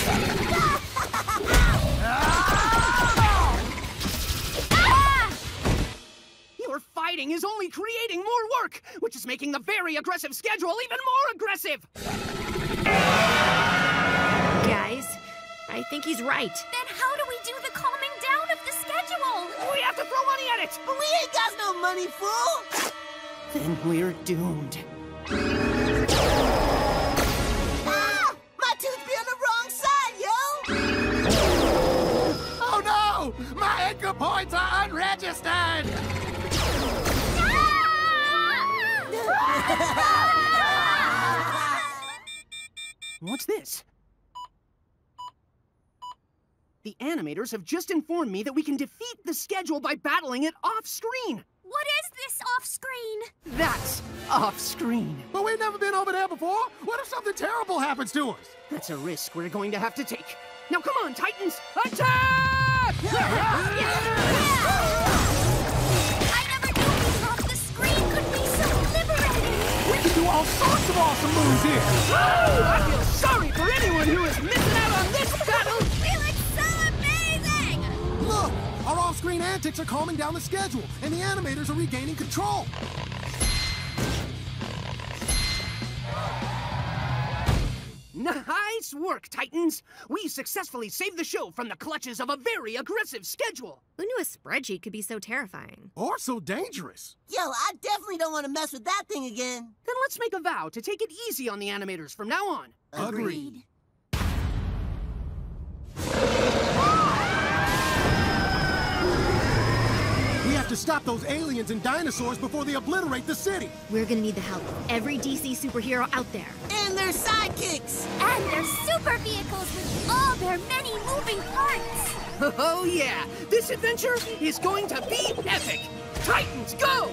Your fighting is only creating more work, which is making the very aggressive schedule even more aggressive! Guys, I think he's right. Then how do we do the calming down of the schedule? We have to throw money at it! But we ain't got no money, fool! Then we're doomed. My anchor points are unregistered! What's this? The animators have just informed me that we can defeat the schedule by battling it off-screen. What is this off-screen? That's off-screen. But we've never been over there before. What if something terrible happens to us? That's a risk we're going to have to take. Now come on, Titans! Attack! All sorts of awesome moves here. Woo! I feel sorry for anyone who is missing out on this battle! Feel so amazing! Look, our off-screen antics are calming down the schedule, and the animators are regaining control. Nice work, Titans! We successfully saved the show from the clutches of a very aggressive schedule! Who knew a spreadsheet could be so terrifying? Or so dangerous. Yo, I definitely don't want to mess with that thing again. Then let's make a vow to take it easy on the animators from now on. Agreed. We stop those aliens and dinosaurs before they obliterate the city. We're gonna need the help of every DC superhero out there. And their sidekicks! And their super vehicles with all their many moving parts! Oh yeah, this adventure is going to be epic! Titans, go!